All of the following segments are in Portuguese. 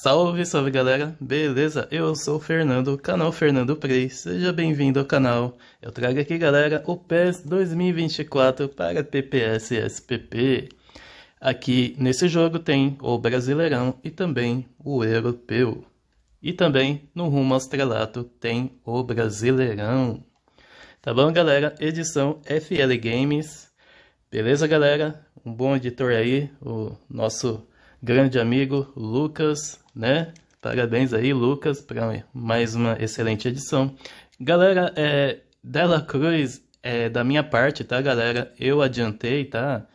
Salve, salve galera, beleza? Eu sou o Fernando, canal Fernando Play, seja bem-vindo ao canal. Eu trago aqui galera o PES 2024 para TPS e SPP. Aqui nesse jogo tem o Brasileirão e também o Europeu. E também no rumo ao estrelato tem o Brasileirão. Tá bom galera? Edição FL Games. Beleza galera? Um bom editor aí, o nosso grande amigo Lucas, né? Parabéns aí, Lucas, para mais uma excelente edição. Galera, é, Dela Cruz, é, da minha parte, tá, galera? Eu adiantei, tá?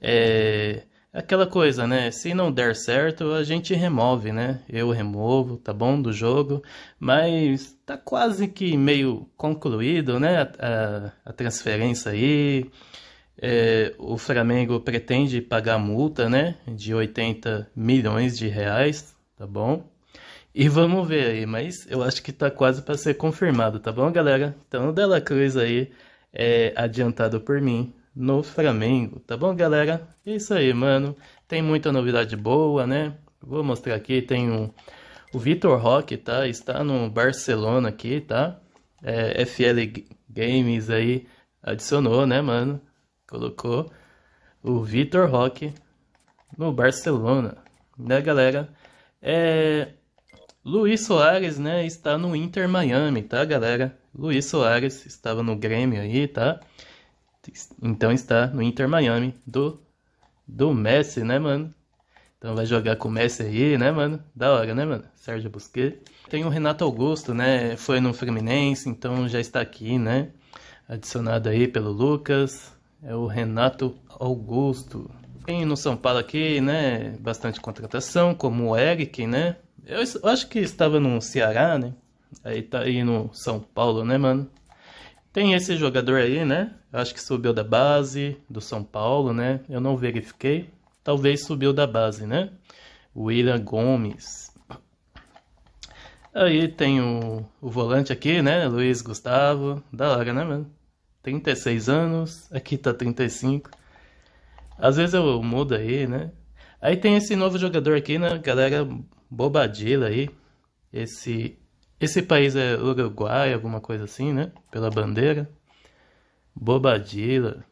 É aquela coisa, né? Se não der certo, a gente remove, né? Eu removo, tá bom? Do jogo. Mas tá quase que meio concluído, né? A, a, a transferência aí. É, o Flamengo pretende pagar multa, né, de 80 milhões de reais, tá bom? E vamos ver aí, mas eu acho que tá quase para ser confirmado, tá bom, galera? Então, Dela Cruz aí é adiantado por mim no Flamengo, tá bom, galera? É isso aí, mano. Tem muita novidade boa, né? Vou mostrar aqui, tem um, o Vitor Roque, tá? Está no Barcelona aqui, tá? É, FL Games aí adicionou, né, mano? Colocou o Vitor Roque no Barcelona, né, galera? É, Luiz Soares, né, está no Inter Miami, tá, galera? Luiz Soares estava no Grêmio aí, tá? Então está no Inter Miami do do Messi, né, mano? Então vai jogar com o Messi aí, né, mano? Da hora, né, mano? Sérgio Busquets. Tem o Renato Augusto, né? Foi no Fluminense, então já está aqui, né? Adicionado aí pelo Lucas é o Renato Augusto. Tem no São Paulo aqui, né, bastante contratação, como o Eric, né? Eu, acho que estava no Ceará, né? Aí tá aí no São Paulo, né, mano? Tem esse jogador aí, né? Acho que subiu da base do São Paulo, né? Eu não verifiquei. Talvez subiu da base, né? William Gomes. Aí tem o, o volante aqui, né? Luiz Gustavo. Da hora, né, mano? 36 anos, aqui tá 35. Às vezes eu mudo aí, né? Aí tem esse novo jogador aqui, né? Galera Bobadilla aí. Esse, esse país é Uruguai, alguma coisa assim, né? Pela bandeira. Bobadilla.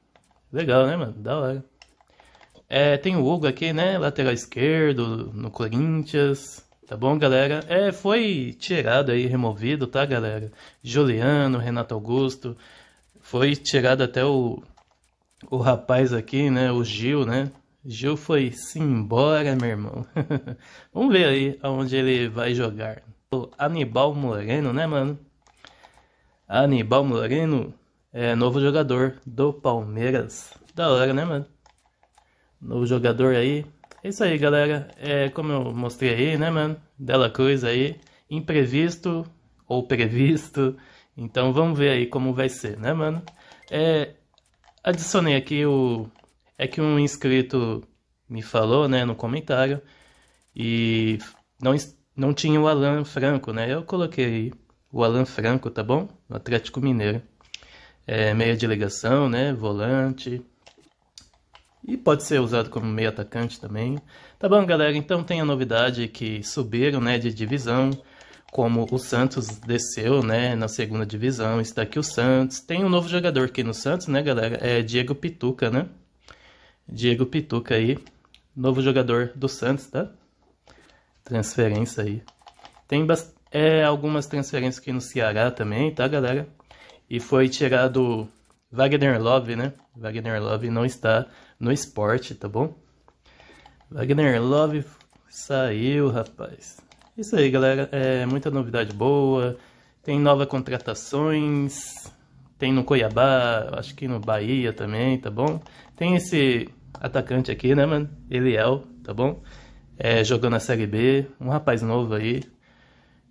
Legal, né, mano? Da hora. É, tem o Hugo aqui, né? Lateral esquerdo no Corinthians. Tá bom, galera? É, foi tirado aí, removido, tá, galera? Juliano, Renato Augusto. Foi tirado até o, o rapaz aqui, né? O Gil, né? Gil foi-se embora, meu irmão. Vamos ver aí aonde ele vai jogar. O Anibal Moreno, né, mano? Anibal Moreno é novo jogador do Palmeiras. Da hora, né, mano? Novo jogador aí. É isso aí, galera. É como eu mostrei aí, né, mano? Dela Cruz aí. Imprevisto ou previsto. Então vamos ver aí como vai ser, né, mano? É, adicionei aqui o... É que um inscrito me falou, né, no comentário. E não, não tinha o Alan Franco, né? Eu coloquei o Alan Franco, tá bom? No Atlético Mineiro. É, meia de ligação, né? Volante. E pode ser usado como meio atacante também. Tá bom, galera? Então tem a novidade que subiram, né, de divisão como o Santos desceu, né, na segunda divisão, está aqui o Santos. Tem um novo jogador aqui no Santos, né, galera? É Diego Pituca, né? Diego Pituca aí, novo jogador do Santos, tá? Transferência aí. Tem é, algumas transferências aqui no Ceará também, tá, galera? E foi tirado Wagner Love, né? Wagner Love não está no esporte, tá bom? Wagner Love saiu, rapaz. Isso aí, galera. É muita novidade boa. Tem novas contratações. Tem no Cuiabá, acho que no Bahia também, tá bom? Tem esse atacante aqui, né, mano? Eliel, tá bom? É, na Série B, um rapaz novo aí.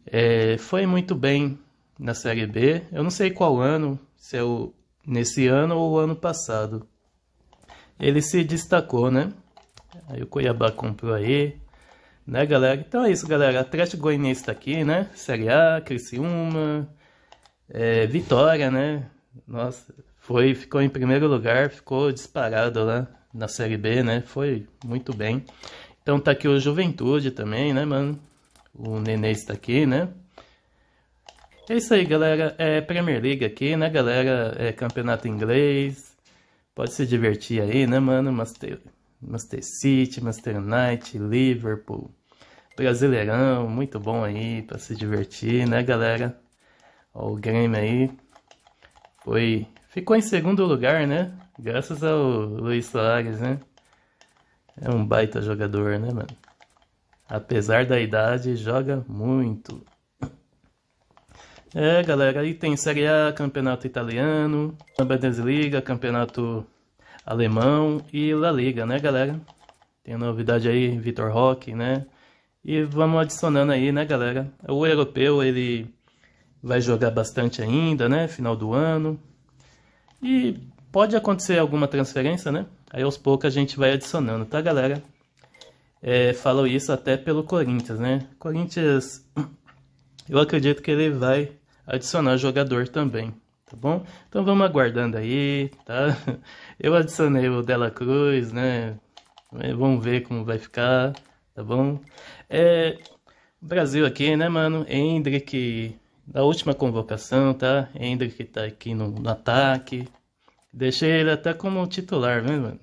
É, foi muito bem na Série B. Eu não sei qual ano, se é o, nesse ano ou o ano passado. Ele se destacou, né? Aí o Cuiabá comprou aí. Né, galera? Então é isso, galera. Atlético Goianiense tá aqui, né? Série A, Criciúma, é, Vitória, né? Nossa, foi, ficou em primeiro lugar, ficou disparado lá na Série B, né? Foi muito bem. Então tá aqui o Juventude também, né, mano? o Nenê está aqui, né? É isso aí, galera. É Premier League aqui, né, galera? É campeonato inglês. Pode se divertir aí, né, mano? Master, Master City, Master United, Liverpool. Brasileirão, muito bom aí para se divertir, né, galera? O Grêmio aí foi ficou em segundo lugar, né? Graças ao Luiz Soares, né? É um baita jogador, né, mano? Apesar da idade, joga muito. É, galera, aí tem Série A, Campeonato Italiano, Bundesliga, Campeonato Alemão e La Liga, né, galera? Tem novidade aí, Vitor Roque, né? E vamos adicionando aí, né, galera? O europeu, ele vai jogar bastante ainda, né? Final do ano. E pode acontecer alguma transferência, né? Aí aos poucos a gente vai adicionando, tá, galera? É, falo isso até pelo Corinthians, né? Corinthians, eu acredito que ele vai adicionar jogador também, tá bom? Então vamos aguardando aí, tá? Eu adicionei o Dela Cruz, né? Vamos ver como vai ficar, tá bom? É, Brasil aqui, né, mano? Hendrick, da última convocação, tá? Hendrick tá aqui no, no ataque. Deixei ele até como titular, né, mano?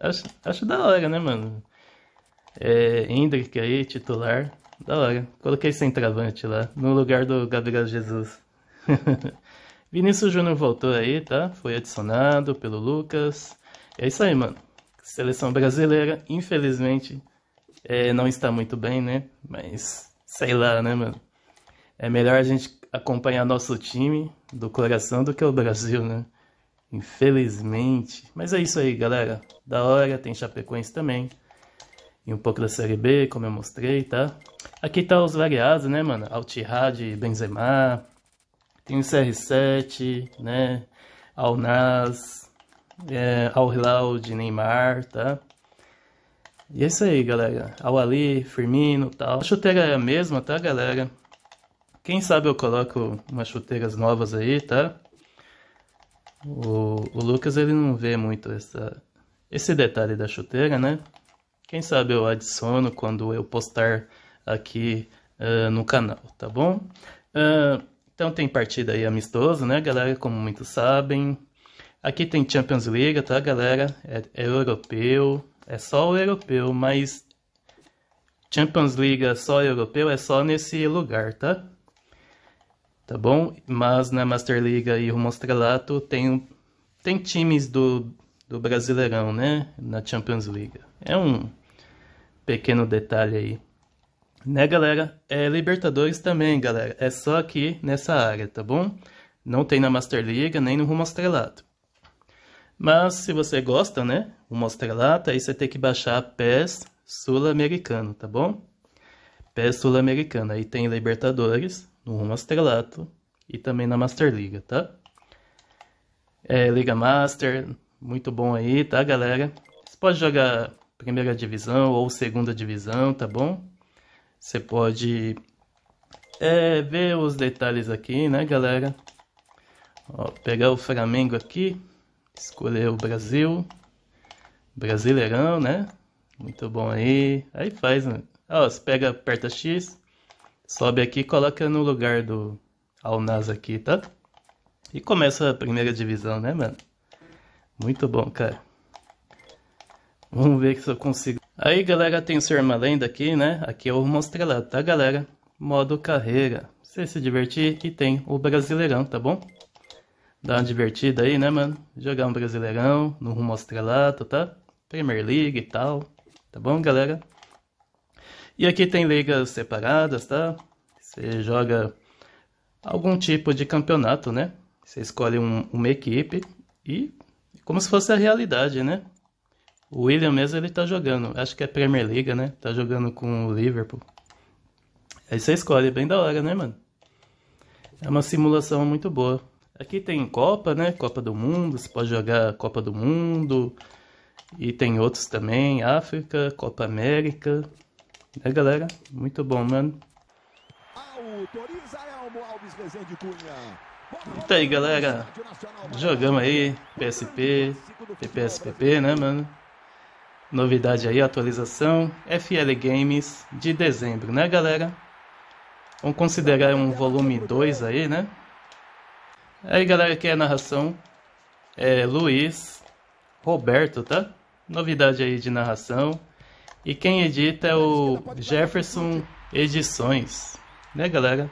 Acho, acho da hora, né, mano? É, Hendrick aí, titular. Da hora. Coloquei centroavante lá, no lugar do Gabriel Jesus. Vinícius Júnior voltou aí, tá? Foi adicionado pelo Lucas. É isso aí, mano. Seleção brasileira, infelizmente, é, não está muito bem, né? Mas, sei lá, né, mano? É melhor a gente acompanhar nosso time do coração do que o Brasil, né? Infelizmente. Mas é isso aí, galera. Da hora, tem Chapecoense também. E um pouco da Série B, como eu mostrei, tá? Aqui tá os variados, né, mano? Altihad, Benzema. Tem o CR7, né? Alnaz. É, Al Hilal de Neymar, tá? E é isso aí, galera. Al Ali, Firmino tal. A chuteira é a mesma, tá, galera? Quem sabe eu coloco umas chuteiras novas aí, tá? O, o Lucas, ele não vê muito essa, esse detalhe da chuteira, né? Quem sabe eu adiciono quando eu postar aqui uh, no canal, tá bom? Uh, então tem partida aí amistosa, né, galera? Como muitos sabem. Aqui tem Champions League, tá, galera? É, é europeu. É só o europeu, mas Champions League só europeu é só nesse lugar, tá? Tá bom? Mas na Master League e o Mostrelato tem, tem times do, do Brasileirão, né? Na Champions League. É um pequeno detalhe aí. Né, galera? É Libertadores também, galera. É só aqui nessa área, tá bom? Não tem na Master League nem no Rumo Estrelato. Mas se você gosta, né? O Mostrelato, aí você tem que baixar PES Sul-Americano, tá bom? PES Sul-Americano. Aí tem Libertadores no Rumo Estrelato e também na Master League, tá? É, Liga Master, muito bom aí, tá, galera? Você pode jogar primeira divisão ou segunda divisão, tá bom? Você pode é, ver os detalhes aqui, né, galera? Ó, pegar o Flamengo aqui, escolher o Brasil, Brasileirão, né? Muito bom aí. Aí faz, né? Ó, você pega, aperta X, sobe aqui e coloca no lugar do Alnaz aqui, tá? E começa a primeira divisão, né, mano? Muito bom, cara. Vamos ver se eu consigo. Aí, galera, tem o Sr. Lenda aqui, né? Aqui vou mostrar lá, tá, galera? Modo carreira. Você se divertir e tem o Brasileirão, tá bom? Dá uma divertida aí, né, mano? Jogar um Brasileirão no rumo estrelato, tá? Premier League e tal. Tá bom, galera? E aqui tem ligas separadas, tá? Você joga algum tipo de campeonato, né? Você escolhe um, uma equipe e como se fosse a realidade, né? O William mesmo ele tá jogando, acho que é Premier League, né? Tá jogando com o Liverpool. Aí você escolhe, bem da hora, né, mano? É uma simulação muito boa. Aqui tem Copa, né? Copa do Mundo, você pode jogar Copa do Mundo. E tem outros também, África, Copa América. É, galera? Muito bom, mano. Então aí, galera. Jogamos aí, PSP, PPSPP, né, mano? Novidade aí, atualização FL Games de dezembro, né galera? Vamos considerar um volume 2 aí, né? Aí galera, aqui é a narração é Luiz Roberto, tá? Novidade aí de narração. E quem edita é o Jefferson Edições, né galera?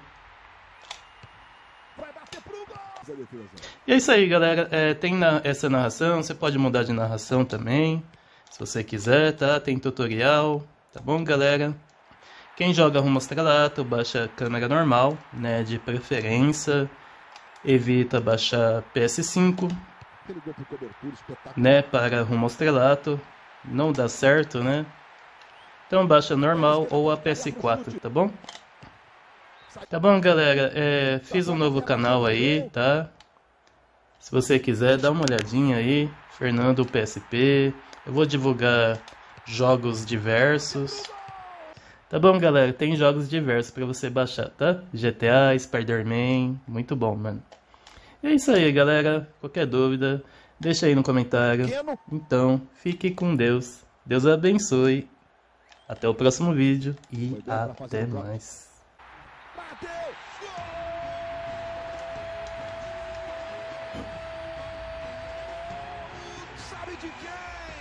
E é isso aí, galera. É, tem na, essa narração, você pode mudar de narração também, se você quiser, tá? Tem tutorial, tá bom, galera? Quem joga rumo estrelato, baixa câmera normal, né, de preferência. Evita baixar PS5, né, para rumo estrelato. Não dá certo, né? Então baixa normal ou a PS4, tá bom? Tá bom, galera? É, fiz um novo canal aí, tá? Se você quiser, dá uma olhadinha aí. Fernando PSP. Eu vou divulgar jogos diversos. Tá bom, galera? Tem jogos diversos para você baixar, tá? GTA, Spider-Man. Muito bom, mano. E é isso aí, galera. Qualquer dúvida, deixa aí no comentário. Então, fique com Deus. Deus abençoe. Até o próximo vídeo e até mais. De quem?